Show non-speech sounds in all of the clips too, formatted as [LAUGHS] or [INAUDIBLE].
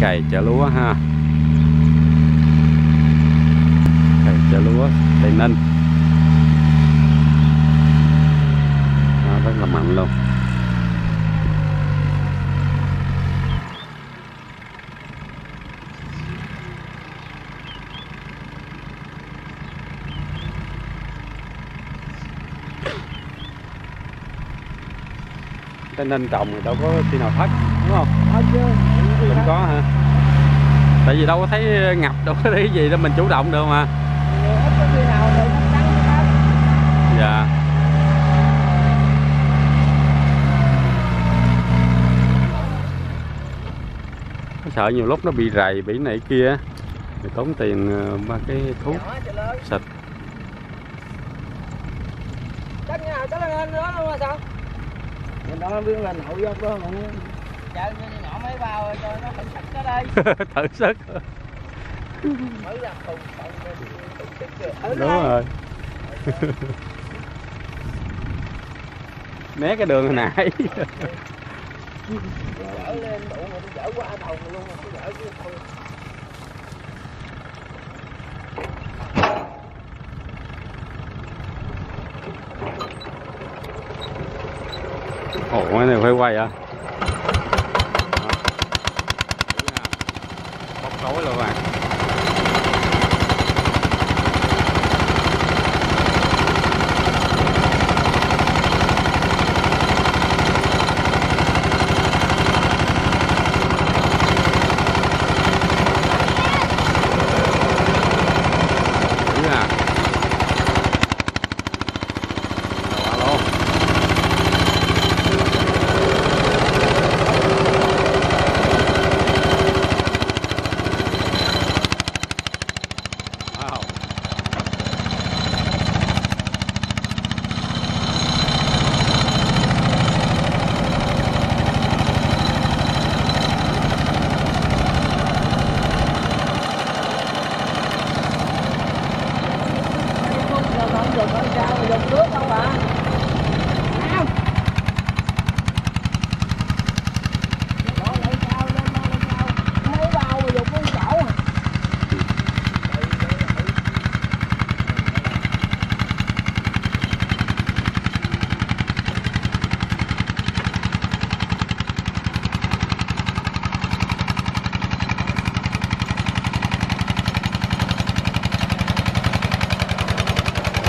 cày chở lúa ha. Cày chở lúa tây ninh Đó, rất là mạnh luôn. Tây ninh trồng thì đâu có khi nào thất đúng không? Chứ, không có hả? Tại vì đâu có thấy ngập đâu có thấy gì đâu mình chủ động được mà. Hết. dạ. Sợ nhiều lúc nó bị rầy bị này kia thì tốn tiền ờ, ba cái thuốc cho xịt Chắc như nào chắc là lên đó luôn mà sao? Mình đó biết là nậu vô đó. Chạy như nhỏ mấy bao cho nó phải sạch cái đây. [LAUGHS] thử sức Mới làm tùng đúng rồi né cái đường hồi nãy Dở lên đủ mà tôi dở qua đầu luôn mà tôi dở cái thôi. Ồ cái này phải quay à bóc tối luôn bạn Dữ à Quá luôn Wow. Giờ con giờ con sao mà dùng nước không ạ? Không. Đó, lên cao, lên cao, lên cao. Mấy bao mà dùng con chỗ à?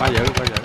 Quá dữ quá dữ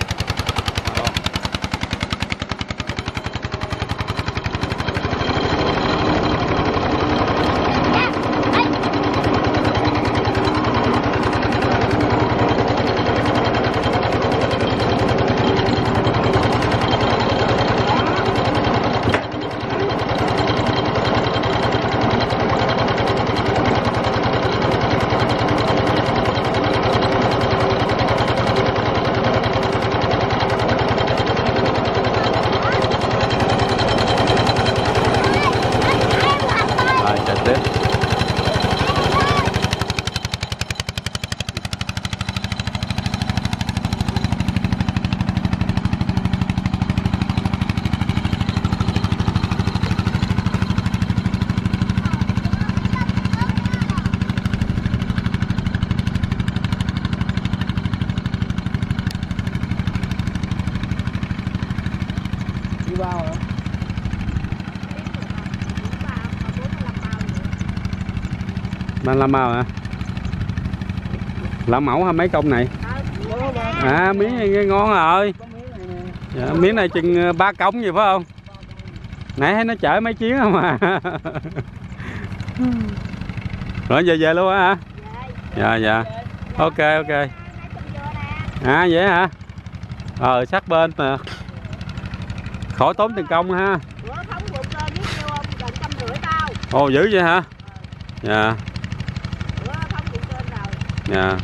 Rồi, chạy tiếp Đi bao hả? Mang làm màu hả? Làm mẫu hả mấy công này? À miếng này ngon rồi dạ, miếng này chừng ờ, ba công gì phải không? Nãy thấy nó chở mấy chuyến không à? [LAUGHS] Rồi về về luôn á hả? Dạ dạ. Ok ok. À vậy hả? Ờ sát bên mà. Khỏi tốn tiền công ha. Lên ồ dữ vậy hả? Dạ Bữa thống dụng lên rồi. Dạ.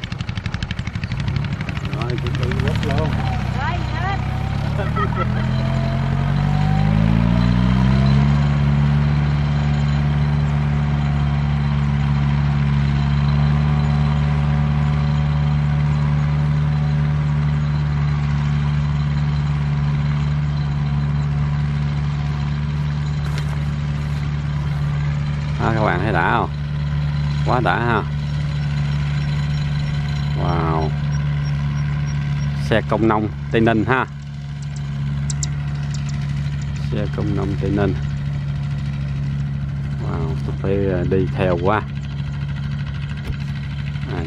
Rồi chuẩn bị quất luôn Rồi, hết. đó các bạn thấy đã không? Quá đã ha wow. Xe công nông tây ninh ha. Xe công nông tây ninh. Wow, tôi phải à, đi theo quá. À,